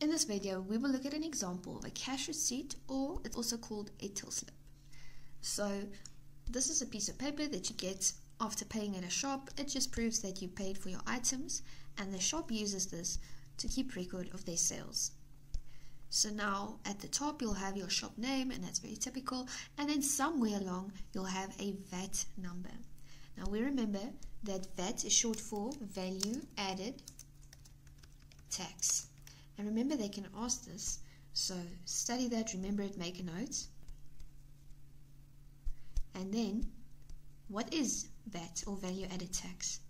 In this video, we will look at an example of a cash receipt or it's also called a till slip. So this is a piece of paper that you get after paying at a shop. It just proves that you paid for your items and the shop uses this to keep record of their sales. So now at the top you'll have your shop name and that's very typical and then somewhere along you'll have a VAT number. Now we remember that VAT is short for value added tax. And remember they can ask this, so study that, remember it, make a note. And then, what is VAT or value added tax?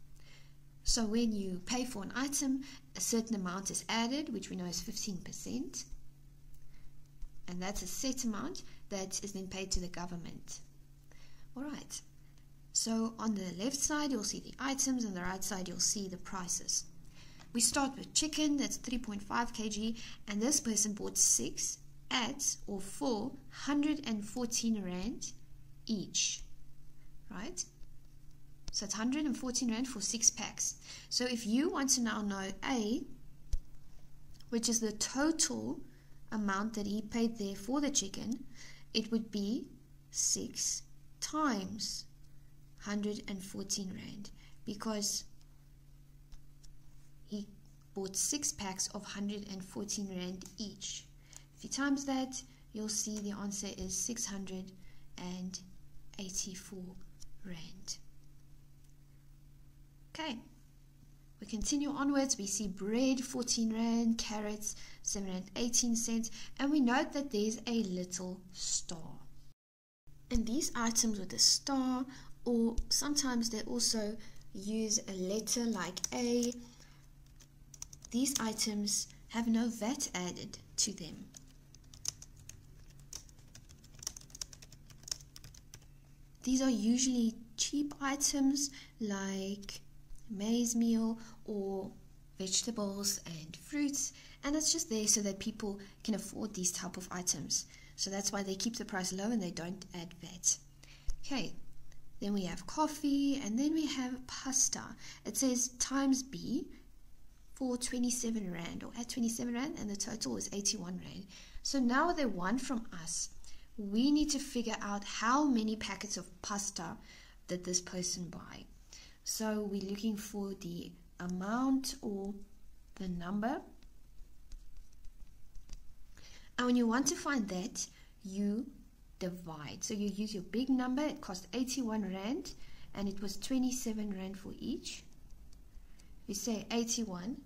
So when you pay for an item, a certain amount is added, which we know is 15% and that's a set amount that is then paid to the government. Alright, so on the left side you'll see the items, and the right side you'll see the prices. We start with chicken, that's 3.5 kg, and this person bought 6 at or for 114 Rand each. Right? So it's 114 Rand for 6 packs. So if you want to now know A, which is the total amount that he paid there for the chicken, it would be 6 times 114 Rand because bought 6 packs of 114 Rand each. If you times that, you'll see the answer is 684 Rand. Okay. We continue onwards, we see bread 14 Rand, carrots 7 Rand 18 cents, and we note that there's a little star. And these items with a star, or sometimes they also use a letter like A, these items have no VAT added to them. These are usually cheap items like maize meal or vegetables and fruits and it's just there so that people can afford these type of items. So that's why they keep the price low and they don't add VAT okay then we have coffee and then we have pasta. It says times B for 27 rand or at 27 rand and the total is 81 rand so now they want from us we need to figure out how many packets of pasta did this person buy so we're looking for the amount or the number. And when you want to find that, you divide. So you use your big number, it cost 81 Rand and it was 27 Rand for each. We say 81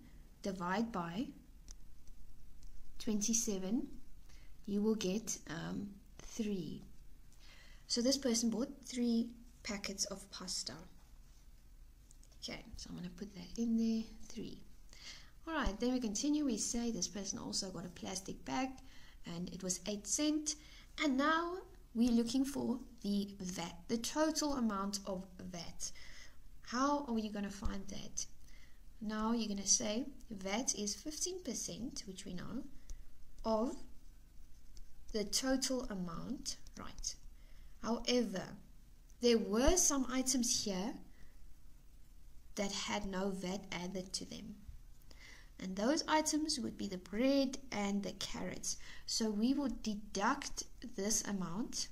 divide by 27, you will get um, 3. So this person bought 3 packets of pasta. Okay, so I'm going to put that in there, 3. Alright, then we continue. We say this person also got a plastic bag and it was 8 cent. And now we're looking for the VAT, the total amount of VAT. How are you going to find that? Now you're going to say VAT is 15%, which we know, of the total amount, right? However, there were some items here that had no VAT added to them. And those items would be the bread and the carrots. So we would deduct this amount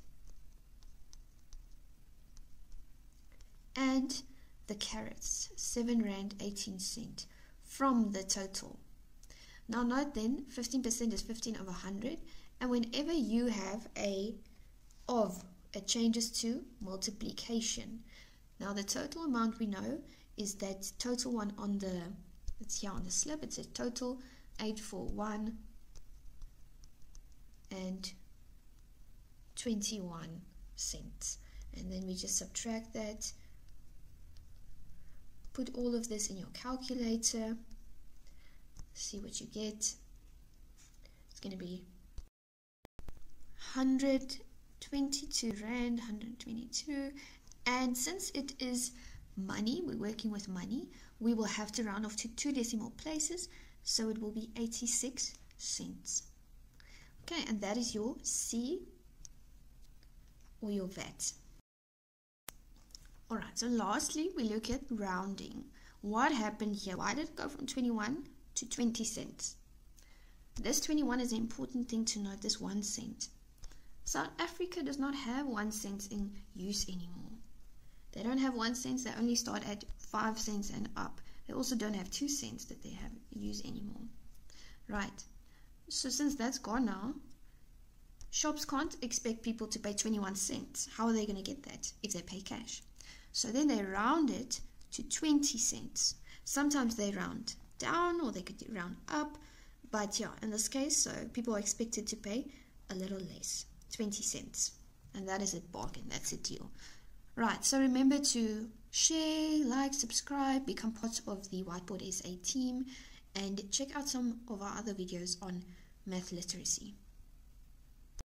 and the carrots, 7 Rand 18 cent, from the total. Now note then, 15% is 15 over 100. And whenever you have a of, it changes to multiplication. Now the total amount we know is that total one on the it's here on the slip it says total 841 and 21 cents and then we just subtract that put all of this in your calculator see what you get it's going to be 122 rand 122 and since it is money, we're working with money, we will have to round off to two decimal places, so it will be 86 cents. Okay, and that is your C or your VAT. Alright, so lastly, we look at rounding. What happened here? Why did it go from 21 to 20 cents? This 21 is an important thing to note, this one cent. South Africa does not have one cent in use anymore. They don't have one cent, they only start at five cents and up. They also don't have two cents that they have use anymore. Right. So since that's gone now, shops can't expect people to pay 21 cents. How are they going to get that if they pay cash? So then they round it to 20 cents. Sometimes they round down or they could round up. But yeah, in this case, so people are expected to pay a little less, 20 cents. And that is a bargain, that's a deal. Right, so remember to share, like, subscribe, become part of the Whiteboard SA team, and check out some of our other videos on math literacy.